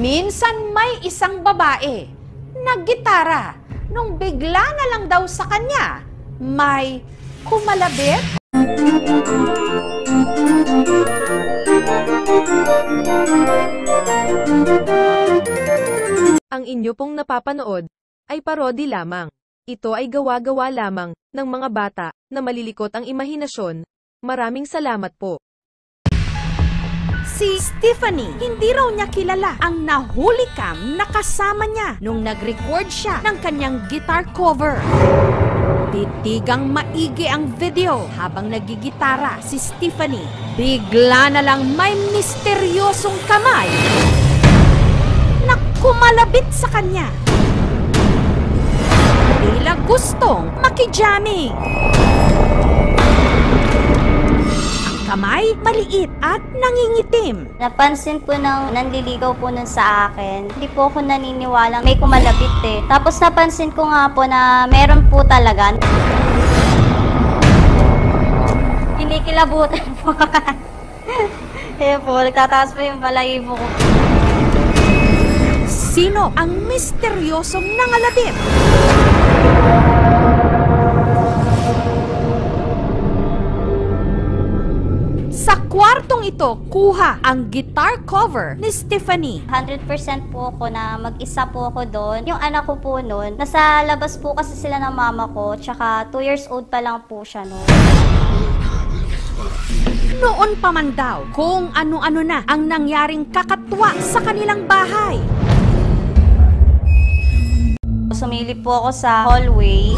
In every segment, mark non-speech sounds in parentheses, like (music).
Minsan may isang babae, naggitara, nung bigla na lang daw sa kanya, may kumalabit Ang inyo pong napapanood ay parody lamang. Ito ay gawa-gawa lamang ng mga bata na malilikot ang imahinasyon. Maraming salamat po. Si Stephanie, hindi raw niya kilala ang nahuli cam na kasama niya nung nag-record siya ng kanyang guitar cover. Titigang maigi ang video habang nagigitara si Stephanie. Bigla na lang may misteryosong kamay na kumalabit sa kanya. Tila gustong makijamming. Kamay maliit at nangingitim. Napansin po ng nanliligaw po nun sa akin. Hindi po ako naniniwala may kumalabit eh. Tapos napansin ko nga po na meron po talaga. Kinikilabutan po. (laughs) eh po, nagtataas po yung balahibo ko. Sino ang misteryosong nangalabit? Kwartong ito, kuha ang guitar cover ni Stephanie. 100% po ako na mag-isa po ako doon. Yung anak ko po noon, nasa labas po kasi sila ng mama ko, tsaka 2 years old pa lang po siya noon. Noon pa man daw kung ano-ano na ang nangyaring kakatwa sa kanilang bahay. Sumilip po ako sa hallway.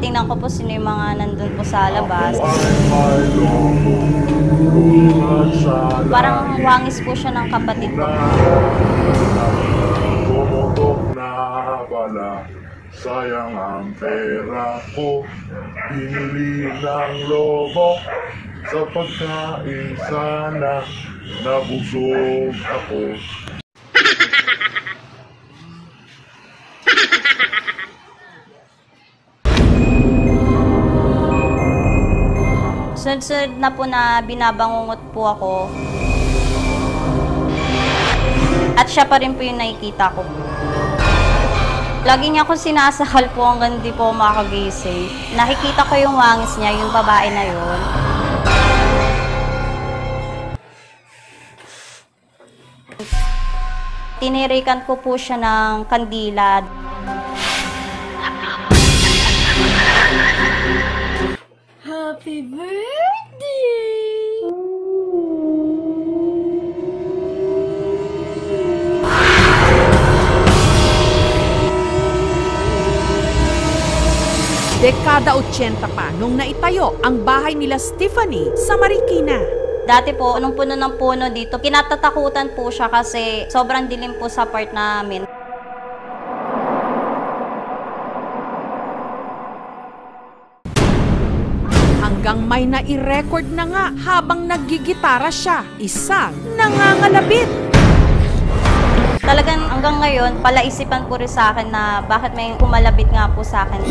Tingnan ko po sino yung mga nandun po sa labas. Parang wangis po siya ng kapatid ko. Tumutok na pala Sayang ang pera ko Binili ng lobo Sa pagkain sana Nabusog ako (laughs) Sunod-sunod na po na binabangungot po ako. At siya pa rin po yung nakikita ko. Lagi niya ako sinasakal po hanggang di po makagising. Nakikita ko yung wangis niya, yung babae na yun. Tinirikan ko po siya ng kandila. Happy birthday! Dekada 80 pa nung naitayo ang bahay nila Stephanie sa Marikina. Dati po, nung puno ng puno dito, kinatatakutan po siya kasi sobrang dilim po sa part namin. Hanggang may nai-record na nga habang nagigitara siya, isang nangangalabit. Talagang hanggang ngayon, palaisipan po rin sa akin na bakit may kumalabit nga po sa akin.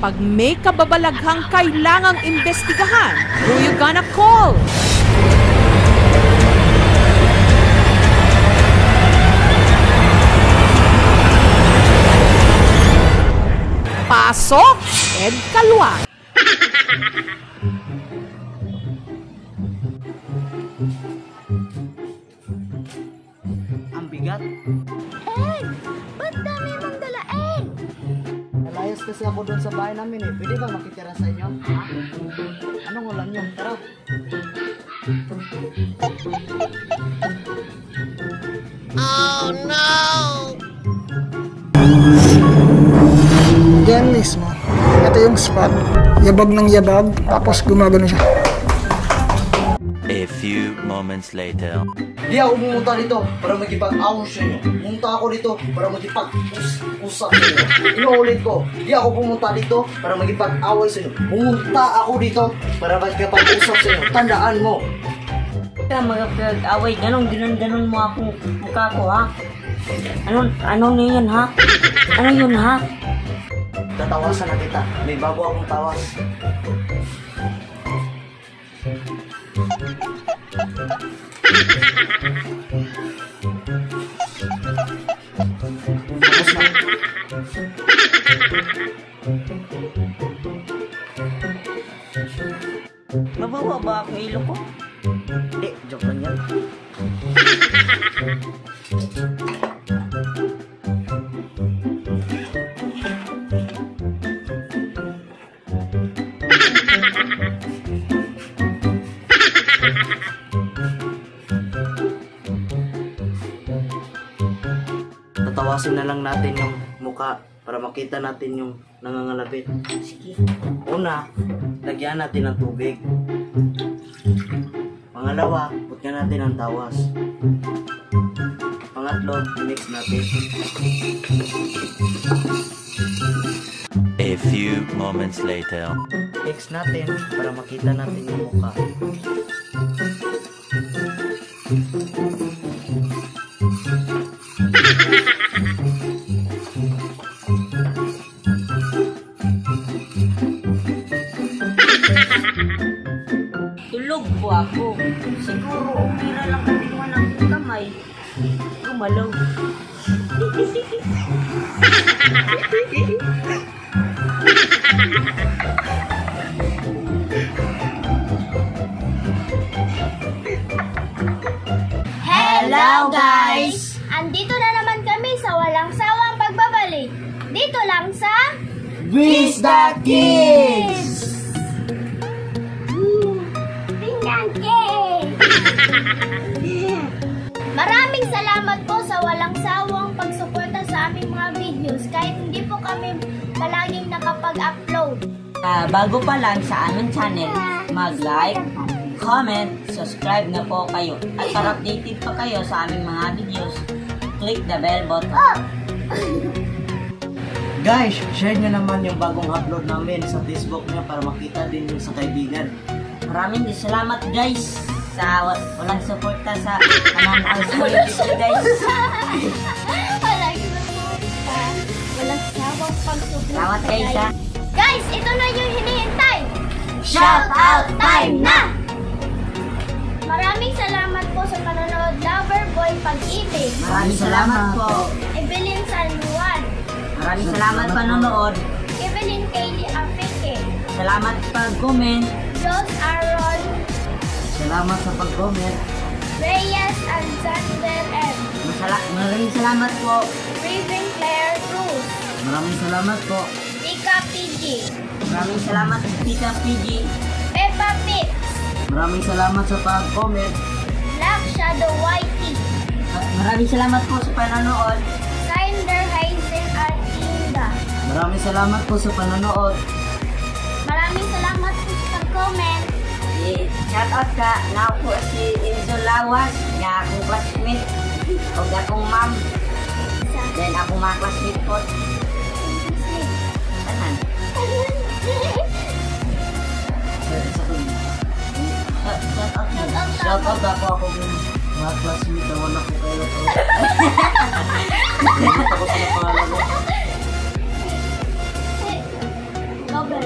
Kapag may kababalaghang kailangang imbestigahan, who you gonna call? Pasok! Ed Kalwa. Ang bigat. Ba't dami mong? Nalayas kasi ako doon sa bahay namin eh. Pwede ba makitira sa inyo? Ha? Anong ulam nyo? Tara. Diyan mismo. Ito yung spot. Yabag ng yabag. Tapos gumagano siya. A few moments later. Di ako pumunta dito para magipag-awon sa inyo. Pumunta ako dito para magipag-usap sa inyo. Inuulit ko, di ako pumunta dito para magipag-away sa inyo. Pumunta ako dito para magipag-usap sa inyo. Tandaan mo. Kaya magpag-away, ganun, ganun, ganun mo ako, mukha ko, ha? Ano, ano na yun, ha? Ano yun, ha? Tatawasan na kita. May bago akong tawas. Mababa ba ako ilong ko? Tatawasin na lang natin yung muka para makita natin yung nangangalapit. Sige. Una, lagyan natin ng tubig. Pangalawa, putyan natin ang tawas. Pangatlo, mix natin. A few moments later. Mix natin para makita natin yung mukha. Gumalaw. Hello guys! Andito na naman kami sa walang sawang pagbabalik. Dito lang sa Wish the Kids! Sa walang sawang pagsuporta sa aming mga videos kahit hindi po kami palaging nakapag-upload. Ah, bago pa lang sa aming channel, mag-like, comment, subscribe na po kayo. At para updated pa kayo sa aming mga videos, click the bell button. Guys, share nyo naman yung bagong upload namin sa Facebook nyo para makita din yung sa kaibigan. Maraming salamat guys sa wa- walang suporta sa kanal sa video guys. Walang suporta, walang sawang pagsuporta. Salamat guys ha. Guys, ito na yung hinihintay! Shout out time na! Maraming salamat po sa panonood Loverboy Pag-ibig, Maraming salamat po. Evelyn San Juan, Maraming salamat panonood. Evelyn Kaylee Afeke, Salamat pag-comment. Rose Aaron, Salamat sa pag-comment. Reyes Alexander M, Masala- maraming salamat po. Raven Claire Cruz, Maraming salamat po. Tika PG, Maraming salamat Tita PG. Peppa Pig, Maraming salamat sa pag-comment. Black Shadow Ma- Maraming salamat po sa panonood. Kinder Hazen Artinda. Maraming salamat po sa panonood. Shout out ka na po si Enzo Lawas, nga akong classmate. O akong ma'am. Then akong mga classmate po. Tanan. Shout out ako ako mga classmate na wala ko kayo to. ako sa pangalan mo. Nobel,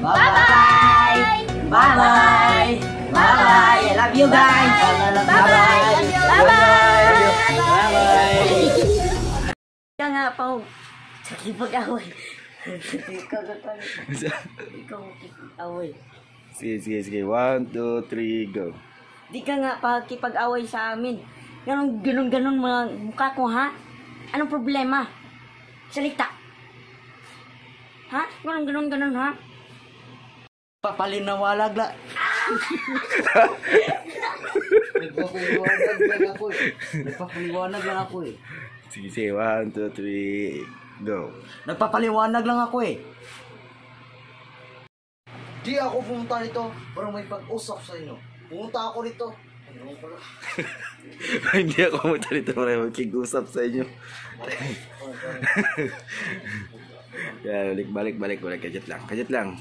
Bye-bye! Bye-bye! Bye-bye! I love you guys! Bye-bye! Bye-bye! Ika nga pa Sakipag-away. Ikaw ka ka. Ikaw makipag-away. Sige, sige, sige. One, two, three, go. Di ka nga pakipag-away sa amin. Ganon, ganon, ganon mga mukha ko, ha? Anong problema? Salita. Ha? Ganon, ganon, ganon, ha? Papalinawalag la. Nagpapaliwanag lang ako eh. Nagpapaliwanag lang ako eh. Sige, sige. One, two, three, go. Nagpapaliwanag lang ako eh. Di ako pumunta dito para may pag-usap sa inyo. Pumunta ako. Ano pala? (laughs) Hindi ako pumunta dito para makikig-usap sa inyo. (laughs) Yan, balik, balik, balik, balik. Kajit lang, kajit lang.